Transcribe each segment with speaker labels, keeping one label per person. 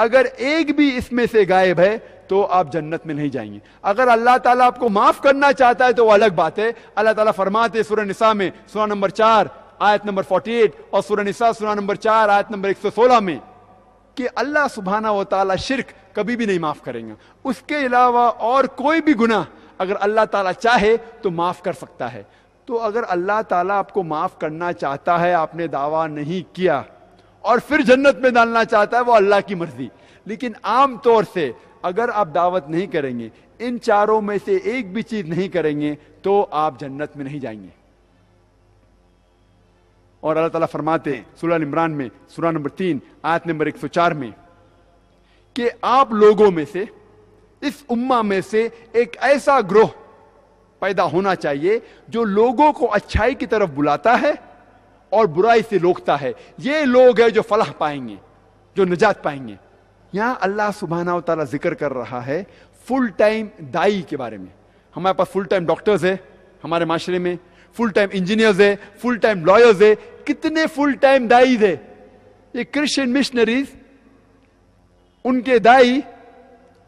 Speaker 1: اگر ایک بھی اس میں سے غائب ہے تو آپ جنت میں نہیں جائیں گے۔ اگر اللہ تعالیٰ آپ کو معاف کرنا چاہتا ہے تو وہ الگ بات ہے۔ اللہ تعالیٰ فرماتے سورہ نساء میں، سورہ نمبر چار، آیت نمبر 48 اور سورہ نساء، سورہ نمبر چار، آیت نمبر 116 میں کہ اللہ سبحانہ و تعالیٰ شرک کبھی بھی نہیں معاف کریں گا اس کے علاوہ اور کوئی بھی گناہ اگر اللہ تعالیٰ چاہے تو معاف کر سکتا ہے۔ تو اگر اللہ تعالیٰ آپ کو معاف کرنا چاہتا ہے، آپ نے دعویٰ نہیں کیا اور پھر جنت میں ڈالنا چاہتا ہے وہ اللہ کی مرضی۔ لیکن عام طور سے اگر آپ دعوت نہیں کریں گے، ان چاروں میں سے ایک بھی چیز نہیں کریں گے، تو آپ جنت میں نہیں جائیں گے۔ اور اللہ تعالیٰ فرماتے ہیں سورہ عمران میں، سورہ نمبر تین، آیت نمبر ایک سو چار میں، کہ آپ لوگوں میں سے، اس امہ میں سے ایک ایسا گروہ پیدا ہونا چاہیے جو لوگوں کو اچھائی کی طرف بلاتا ہے اور برائی سے روکتا ہے۔ یہ لوگ ہیں جو فلاح پائیں گے، جو نجات پائیں گے۔ یہاں اللہ سبحانہ و تعالیٰ ذکر کر رہا ہے فل ٹائم دائی کے بارے میں۔ ہمارے پاس فل ٹائم ڈاکٹرز ہے ہمارے معاشرے میں، فل ٹائم انجینئرز ہے فل ٹائم لائرز ہے کتنے فل ٹائم دائیز ہے یہ کرسچن مشنریز، ان کے دائی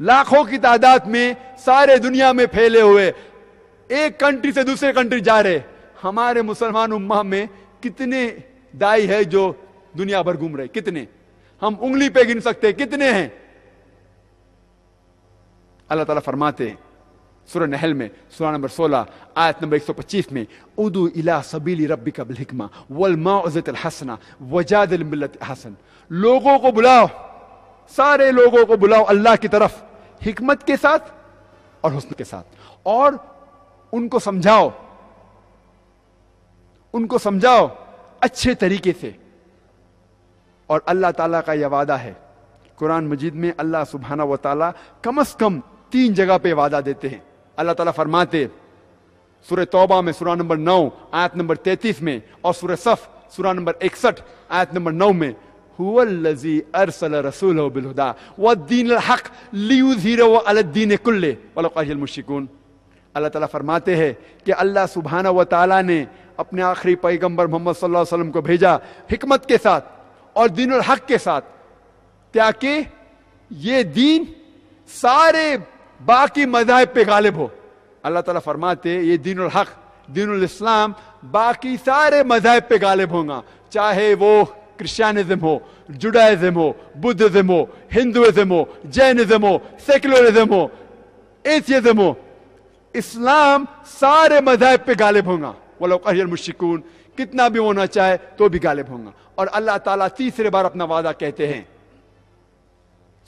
Speaker 1: لاکھوں کی تعداد میں سارے دنیا میں پھیلے ہوئے۔ ایک کنٹری سے دوسرے کنٹری جا رہے۔ ہمارے مسلمان امہ میں کتنے دائی ہے جو دنیا بھر گھوم رہے کتنے؟ ہم انگلی پہ گن سکتے کتنے ہیں؟ اللہ تعالیٰ فرماتے ہیں، سورہ نحل میں، سورہ نمبر سولہ، آیت نمبر ایک سو پچیس میں، ادو الا سبیلی ربی کا بالحکمہ والماعزت الحسنہ وجاد الملت حسن لوگوں کو بلاؤ، سارے لوگوں کو بلاؤ اللہ کی طرف، حکمت کے ساتھ اور حسن کے ساتھ۔ اور ان کو سمجھاؤ ان کو سمجھاؤ، اچھے طریقے سے۔ اور اللہ تعالیٰ کا یہ وعدہ ہے، قرآن مجید میں اللہ سبحانہ و تعالیٰ کم از کم تین جگہ پہ وعدہ دیتے ہیں۔ اللہ تعالیٰ فرماتے سورہ توبہ میں سورہ نمبر نو، آیت نمبر تینتیس میں، اور سورہ صف، سورہ نمبر اکسٹھ، آیت نمبر نو میں، هو الذي ارسل رسوله بالهدى والدين الحق ليظهره على الدين كله ولو كره المشركون اللہ تعالیٰ فرماتے ہیں کہ اللہ سبحانہ و تعالیٰ نے اپنے آخری پیغمبر محمد صلی اللہ علیہ وسلم کو بھیجا حکمت کے ساتھ اور دین الحق کے ساتھ تاکہ یہ دین سارے باقی مذاہب پہ غالب ہو۔ اللہ تعالیٰ فرماتے یہ دین الحق، دین الاسلام باقی سارے مذاہب پہ غالب ہوں گا۔ چاہے وہ کرسچینزم ہو، جوڈائزم ہو، بدھزم ہو، ہندوازم ہو، جینزم ہو، سیکولرزم ہو ایتھیزم ہو، اسلام سارے مذاہب پہ غالب ہوں گا وہ لوگ المشکون کتنا بھی ہونا چاہے تو بھی غالب ہوں گا۔ اور اللہ تعالیٰ تیسرے بار اپنا وعدہ کہتے ہیں۔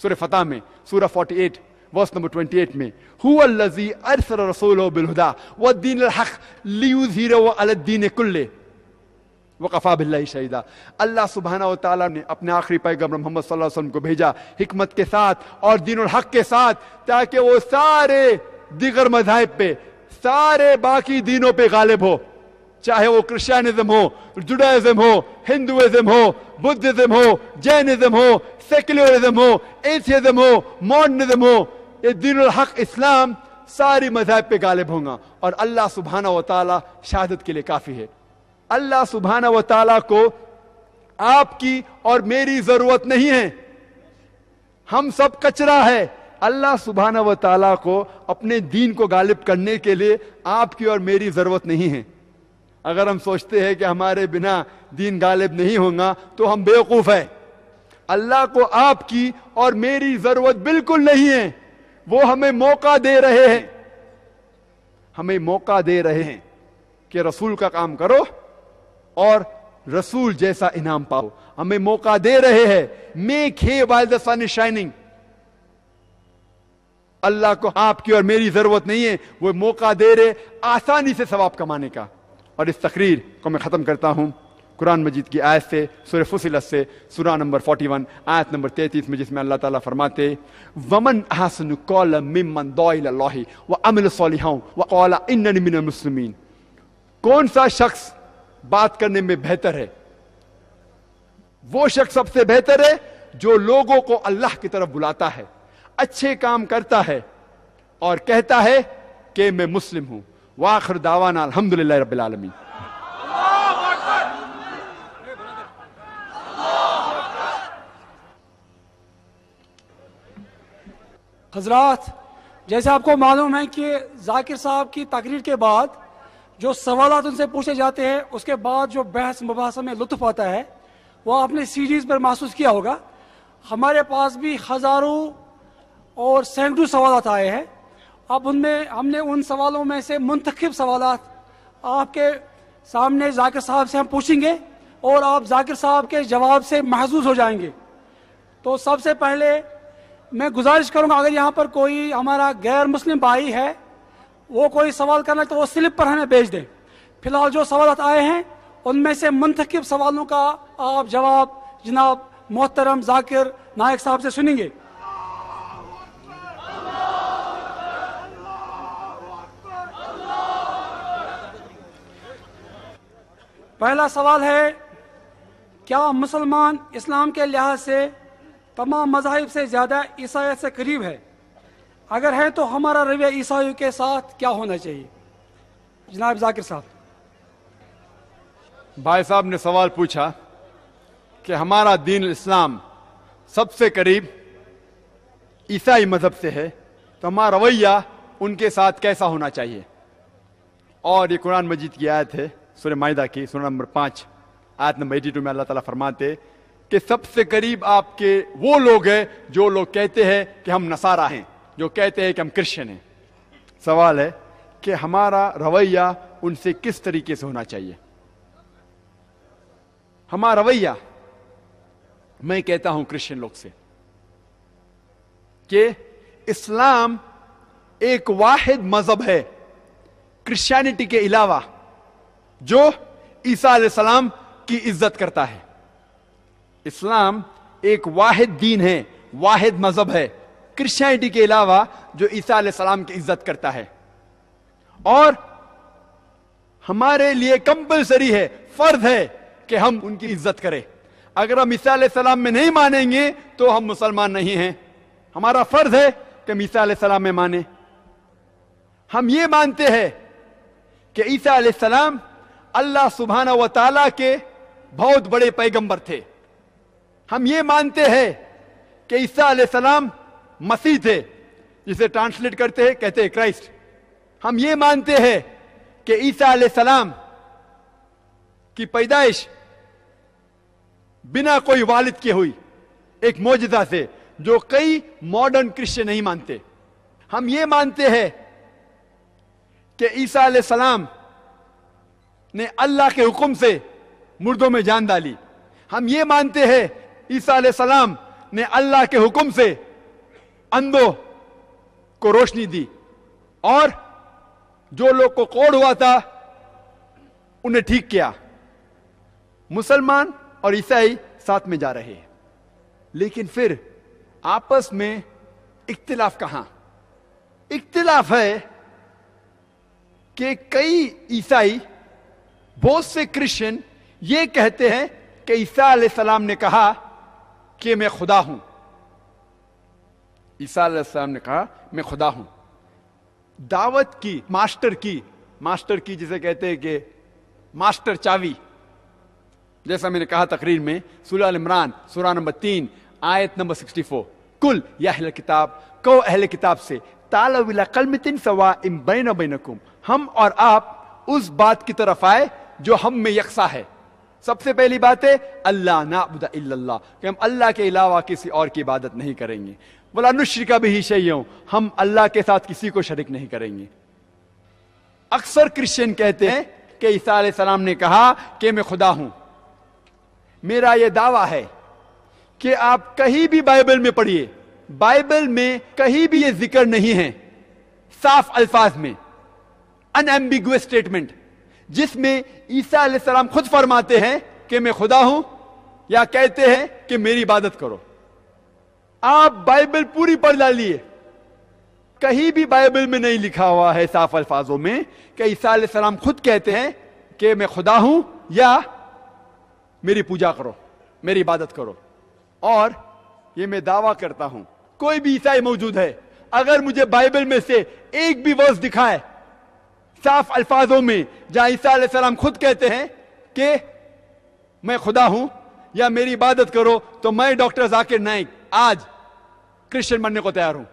Speaker 1: سورہ فتح میں، سورہ 48 ورس نمبر 28 میں، هو الذي ارسل رسوله بالهدى والدين الحق ليظهره على الدين كله وقفا باللہ شہیدہ اللہ سبحانہ و تعالیٰ نے اپنے آخری پیغمبر محمد صلی اللہ علیہ وسلم کو بھیجا حکمت کے ساتھ اور دین الحق کے ساتھ، تاکہ وہ سارے دیگر مذاہب پہ، سارے باقی دینوں پہ غالب ہو۔ چاہے وہ کرسچینزم ہو، جوڈائزم ہو، ہندوازم ہو، بدھزم ہو، جینزم ہو، سیکولرزم ہو، ایتھیزم ہو، ماڈرنزم ہو، یہ دین الحق، اسلام ساری مذہب پہ غالب ہوں گا۔ اور اللہ سبحانہ و تعالیٰ شہادت کے لیے کافی ہے۔ اللہ سبحانہ و تعالیٰ کو آپ کی اور میری ضرورت نہیں ہے۔ ہم سب کچرا ہے۔ اللہ سبحانہ و تعالیٰ کو اپنے دین کو غالب کرنے کے لیے آپ کی اور میری ضرورت نہیں ہے۔ اگر ہم سوچتے ہیں کہ ہمارے بنا دین غالب نہیں ہوگا تو ہم بیوقوف ہیں۔ اللہ کو آپ کی اور میری ضرورت بالکل نہیں ہے۔ وہ ہمیں موقع دے رہے ہیں۔ ہمیں موقع دے رہے ہیں کہ رسول کا کام کرو اور رسول جیسا انعام پاؤ۔ ہمیں موقع دے رہے ہیں۔ میک ہے وائل سن شائننگ۔ اللہ کو آپ کی اور میری ضرورت نہیں ہے۔ وہ موقع دے رہے آسانی سے ثواب کمانے کا۔ اور اس تقریر کو میں ختم کرتا ہوں۔ قرآن مجید کی آیت سے، سورہ فصلت سے، سورہ نمبر 41 آیت نمبر 33 میں جس میں اللہ تعالیٰ فرماتے، ومن احسن قول ممن دعا اللہ وعمل صالحا وقال اننی من المسلمین کون سا شخص بات کرنے میں بہتر ہے؟ وہ شخص سب سے بہتر ہے جو لوگوں کو اللہ کی طرف بلاتا ہے، اچھے کام کرتا ہے اور کہتا ہے کہ میں مسلم ہوں۔ واخر دعوانا الحمدللہ رب العالمین۔
Speaker 2: حضرات، جیسے آپ کو معلوم ہے کہ ذاکر صاحب کی تقریر کے بعد جو سوالات ان سے پوچھے جاتے ہیں، اس کے بعد جو بحث مباحثہ میں لطف آتا ہے، وہ آپ نے سیریز پر محسوس کیا ہوگا۔ ہمارے پاس بھی ہزاروں اور سینکڑوں سوالات آئے ہیں۔ اب ان میں ہم نے ان سوالوں میں سے منتخب سوالات آپ کے سامنے ذاکر صاحب سے ہم پوچھیں گے اور آپ ذاکر صاحب کے جواب سے محظوظ ہو جائیں گے۔ تو سب سے پہلے میں گزارش کروں گا، اگر یہاں پر کوئی ہمارا غیر مسلم بھائی ہے، وہ کوئی سوال کرنا تو وہ سلپ پر ہمیں بھیج دیں فی الحال جو سوالات آئے ہیں، ان میں سے منتخب سوالوں کا آپ جواب جناب محترم ذاکر نائک صاحب سے سنیں گے۔ پہلا سوال ہے، کیا مسلمان اسلام کے لحاظ سے تمام مذاہب سے زیادہ عیسائیت سے قریب ہے؟ اگر ہے تو ہمارا رویہ عیسائیوں کے ساتھ کیا ہونا چاہیے؟ جناب ذاکر صاحب۔
Speaker 1: بھائی صاحب نے سوال پوچھا کہ ہمارا دین اسلام سب سے قریب عیسائی مذہب سے ہے، تو ہمارا رویہ ان کے ساتھ کیسا ہونا چاہیے؟ اور یہ قرآن مجید کی آیت ہے سورہ معاہدہ کی سورہ نمبر پانچ، آیت نمبر ایٹی ٹو میں اللہ تعالیٰ فرماتے کہ سب سے قریب آپ کے وہ لوگ ہیں جو لوگ کہتے ہیں کہ ہم نصارہ ہیں، جو کہتے ہیں کہ ہم کرسچن ہیں۔ سوال ہے کہ ہمارا رویہ ان سے کس طریقے سے ہونا چاہیے؟ ہمارا رویہ، میں کہتا ہوں کرسچن لوگ سے، کہ اسلام ایک واحد مذہب ہے کرسچینٹی کے علاوہ جو عیسیٰ علیہ السلام کی عزت کرتا ہے۔ اسلام ایک واحد دین ہے، واحد مذہب ہے۔ کرسچینٹی کے علاوہ جو عیسیٰ علیہ السلام کی عزت کرتا ہے۔ اور ہمارے لیے کمپلسری ہے، فرض ہے کہ ہم ان کی عزت کریں۔ اگر ہم عیسیٰ علیہ السلام میں نہیں مانیں گے تو ہم مسلمان نہیں ہیں۔ ہمارا فرض ہے کہ ہم عیسیٰ علیہ السلام میں مانیں۔ ہم یہ مانتے ہیں کہ عیسیٰ علیہ السلام اللہ سبحانہ و تعالی کے بہت بڑے پیغمبر تھے۔ ہم یہ مانتے ہیں کہ عیسیٰ علیہ السلام مسیح تھے، جسے ٹرانسلیٹ کرتے ہیں، کہتے ہیں کرائسٹ۔ ہم یہ مانتے ہیں کہ عیسیٰ علیہ السلام کی پیدائش بنا کوئی والد کی ہوئی، ایک موجودہ سے، جو کئی ماڈرن کرسچن نہیں مانتے۔ ہم یہ مانتے ہیں کہ عیسیٰ علیہ السلام نے اللہ کے حکم سے مردوں میں جان ڈالی۔ ہم یہ مانتے ہیں، عیسیٰ علیہ السلام نے اللہ کے حکم سے اندھوں کو روشنی دی اور جو لوگ کو کوڑ ہوا تھا، انہیں ٹھیک کیا۔ مسلمان اور عیسائی ساتھ میں جا رہے ہیں۔ لیکن پھر آپس میں اختلاف کہاں؟ اختلاف ہے کہ کئی عیسائی بہت سے کرسچن یہ کہتے ہیں کہ عیسیٰ علیہ السلام نے کہا کہ میں خدا ہوں۔ عیسیٰ علیہ السلام نے کہا میں خدا ہوں۔ دعوت کی، ماسٹر کی ماسٹر کی جسے کہتے ہیں کہ ماسٹر چاوی۔ جیسا میں نے کہا تقریر میں، سورہ عمران، سورہ نمبر تین، آیت نمبر سکسٹی فور۔ کل یا اہل کتاب کو اہل کتاب سے تالا قلمتن سوا ام بین بینکم۔ ہم اور آپ اس بات کی طرف آئے جو ہم میں یکساں ہے۔ سب سے پہلی بات ہے، اللہ نعبد الا اللہ، کہ ہم اللہ کے علاوہ کسی اور کی عبادت نہیں کریں گے۔ بولا نشر کا بھی شیئوں ہم اللہ کے ساتھ کسی کو شرک نہیں کریں گے۔ اکثر کرسچن کہتے ہیں کہ عیسیٰ علیہ السلام نے کہا کہ میں خدا ہوں۔ میرا یہ دعویٰ ہے کہ آپ کہیں بھی بائبل میں پڑھیے۔ بائبل میں کہیں بھی یہ ذکر نہیں ہے، صاف الفاظ میں۔ ان ایمبیگو اسٹیٹمنٹ جس میں عیسیٰ علیہ السلام خود فرماتے ہیں کہ میں خدا ہوں یا کہتے ہیں کہ میری عبادت کرو۔ آپ بائبل پوری پڑھ ڈالیے کہیں بھی بائبل میں نہیں لکھا ہوا ہے صاف الفاظوں میں کہ عیسیٰ علیہ السلام خود کہتے ہیں کہ میں خدا ہوں یا میری پوجا کرو، میری عبادت کرو۔ اور یہ میں دعویٰ کرتا ہوں، کوئی بھی عیسائی موجود ہے، اگر مجھے بائبل میں سے ایک بھی ورس دکھائے صاف الفاظوں میں جہاں عیسیٰ علیہ السلام خود کہتے ہیں کہ میں خدا ہوں یا میری عبادت کرو تو میں ڈاکٹر ذاکر نائک آج کرسچن بننے کو تیار ہوں۔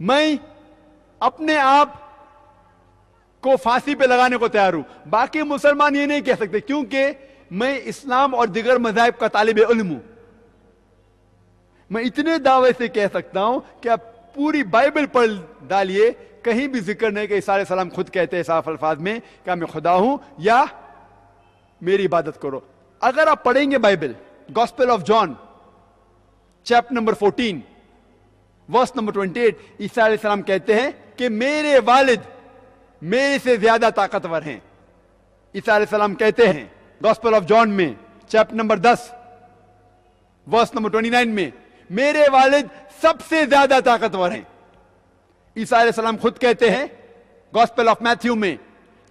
Speaker 1: میں اپنے آپ کو پھانسی پہ لگانے کو تیار ہوں۔ باقی مسلمان یہ نہیں کہہ سکتے کیونکہ میں اسلام اور دیگر مذاہب کا طالب علم ہوں۔ میں اتنے دعوے سے کہہ سکتا ہوں کہ آپ پوری بائبل پڑھ ڈالیے، کہیں بھی ذکر نہیں کہ علیہ السلام خود کہتے ہیں صاف الفاظ میں کہ میں خدا ہوں یا میری عبادت کرو۔ اگر آپ پڑھیں گے Bible gospel of John chap number fourteen verse number twenty eight عیسیٰ علیہ السلام کہتے ہیں کہ میرے والد میرے سے زیادہ طاقتور ہیں۔ عیسیٰ علیہ السلام کہتے ہیں گاسپل آف جان میں چیپ نمبر دس ورس نمبر ٹوینٹی نائن میں، میرے والد سب سے زیادہ طاقتور ہیں۔ عیسیٰ علیہ السلام خود کہتے ہیں گاسپل آف میتھیو میں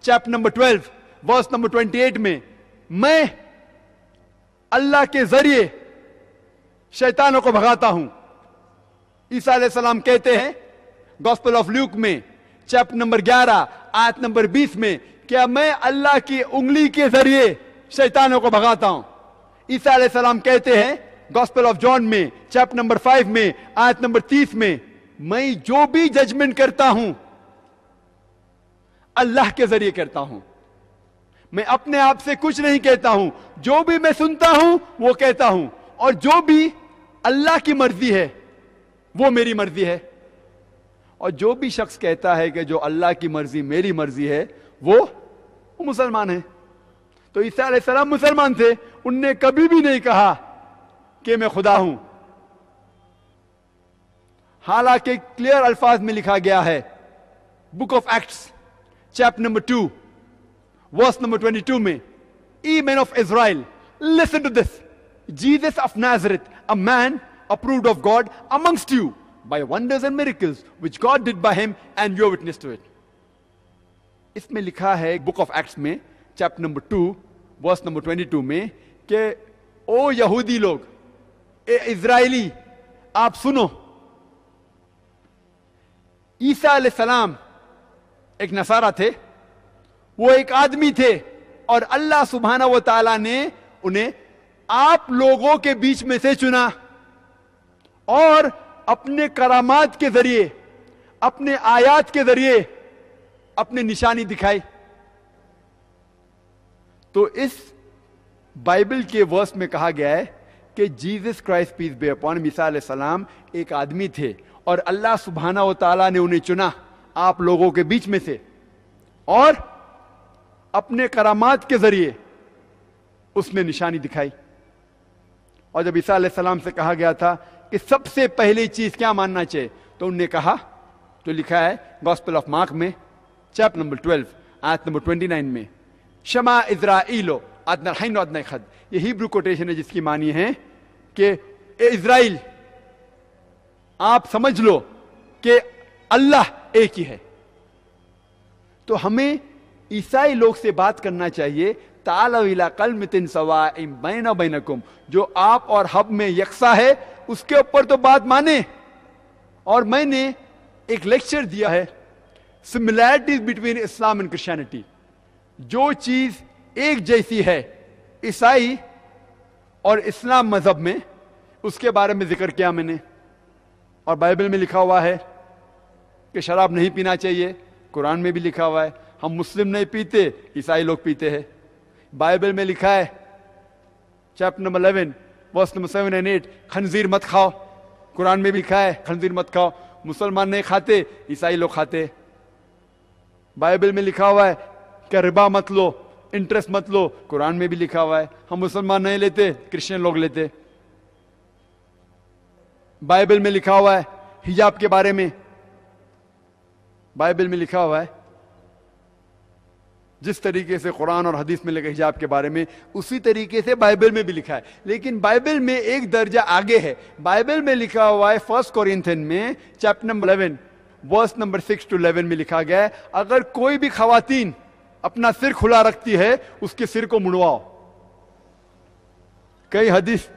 Speaker 1: chap number twelve verse number twenty eight میں میں اللہ کے ذریعے شیطانوں کو بھگاتا ہوں۔ عیسیٰ علیہ السلام کہتے ہیں گاسپل آف لیوک میں چیپ نمبر گیارہ، آیت نمبر بیس میں، کیا میں اللہ کی انگلی کے ذریعے شیطانوں کو بھگاتا ہوں۔ عیسیٰ علیہ السلام کہتے ہیں گاسپل آف جان میں چیپ نمبر فائیو میں، آیت نمبر تیس میں میں جو بھی ججمنٹ کرتا ہوں، اللہ کے ذریعے کرتا ہوں۔ میں اپنے آپ سے کچھ نہیں کہتا ہوں۔ جو بھی میں سنتا ہوں، وہ کہتا ہوں۔ اور جو بھی اللہ کی مرضی ہے، وہ میری مرضی ہے۔ اور جو بھی شخص کہتا ہے کہ جو اللہ کی مرضی میری مرضی ہے، وہ مسلمان ہے۔ تو عیسیٰ علیہ السلام مسلمان تھے، ان نے کبھی بھی نہیں کہا کہ میں خدا ہوں۔ حالانکہ کلیئر الفاظ میں لکھا گیا ہے book of Acts chap number two verse number twenty two میں ye men of Israel listen to this Jesus of Nazareth a man approved of God amongst you by wonders and miracles which God did by him and you witness to it اس میں لکھا ہے book of Acts میں chap number two verse number twenty two میں کہ او یہودی لوگ اے اسرائیلی، آپ سنو. عیسیٰ علیہ السلام ایک نصارہ تھے، وہ ایک آدمی تھے اور اللہ سبحانہ و تعالی نے انہیں آپ لوگوں کے بیچ میں سے چنا اور اپنے کرامات کے ذریعے، اپنے آیات کے ذریعے اپنے نشانی دکھائی۔ تو اس بائبل کے ورس میں کہا گیا ہے کہ جیزس کرائسٹ پیس بے اپون مثال علیہ السلام ایک آدمی تھے اور اللہ سبحانہ و تعالیٰ نے انہیں چنا آپ لوگوں کے بیچ میں سے اور اپنے کرامات کے ذریعے اس میں نشانی دکھائی اور جب عیسیٰ علیہ السلام سے کہا گیا تھا کہ سب سے پہلی چیز کیا ماننا چاہیے تو انہوں نے کہا جو لکھا ہے گاسپل آف مارک میں چیپ نمبر ٹویلو آیت نمبر ٹوینٹی نائن میں شما اسرائیلو ادن ادن خد. یہ ہیبرو کوٹیشن ہے جس کی معنی ہے کہ اے اسرائیل، آپ سمجھ لو کہ اللہ ایک ہی ہے۔ تو ہمیں عیسائی لوگ سے بات کرنا چاہیے تالا کل متن سوا بین بینکم، جو آپ اور ہب میں یکساں ہے، اس کے اوپر تو بات مانے اور میں نے ایک لیکچر دیا ہے similarities between Islam and Christianity جو چیز ایک جیسی ہے، عیسائی اور اسلام مذہب میں، اس کے بارے میں ذکر کیا میں نے۔ اور بائبل میں لکھا ہوا ہے کہ شراب نہیں پینا چاہیے، قرآن میں بھی لکھا ہوا ہے۔ ہم مسلم نہیں پیتے، عیسائی لوگ پیتے ہیں۔ بائبل میں لکھا ہے chapter number eleven, verse number seven and eight, خنزیر مت کھاؤ۔ قرآن میں بھی لکھا ہے، خنزیر مت کھاؤ۔ مسلمان نہیں کھاتے، عیسائی لوگ کھاتے۔ بائبل میں لکھا ہوا ہے کہ ربا مت لو انٹرسٹ مت لو۔ قرآن میں بھی لکھا ہوا ہے، ہم مسلمان نہیں لیتے کرسچن لوگ لیتے۔ بائبل میں لکھا ہوا ہے، حجاب کے بارے میں۔ بائبل میں لکھا ہوا ہے، جس طریقے سے قرآن اور حدیث میں لگے حجاب کے بارے میں، اسی طریقے سے بائبل میں بھی لکھا ہے۔ لیکن بائبل میں ایک درجہ آگے ہے۔ بائبل میں لکھا ہوا ہے فرسٹ کورنتھن میں chapter number eleven verse number six to eleven میں لکھا گیا ہے۔ اگر کوئی بھی خواتین اپنا سر کھلا رکھتی ہے، اس کے سر کو مڑواؤ کئی حدیث۔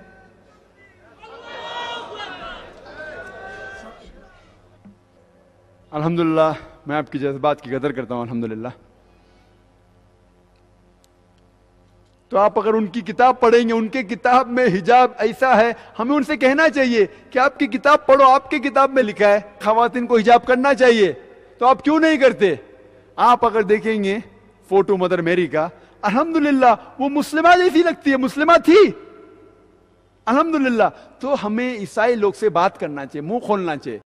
Speaker 1: الحمد للہ میں آپ کی جذبات کی قدر کرتا ہوں الحمد للہ تو آپ اگر ان کی کتاب پڑھیں گے، ان کے کتاب میں حجاب ایسا ہے، ہمیں ان سے کہنا چاہیے کہ آپ کی کتاب پڑھو، آپ کی کتاب میں لکھا ہے، خواتین کو حجاب کرنا چاہیے۔ تو آپ کیوں نہیں کرتے؟ آپ اگر دیکھیں گے فوٹو مدر میری کا الحمدللہ وہ مسلمہ جیسی لگتی ہے، مسلمہ تھی۔ الحمدللہ، تو ہمیں عیسائی لوگ سے بات کرنا چاہیے، منہ کھولنا چاہیے۔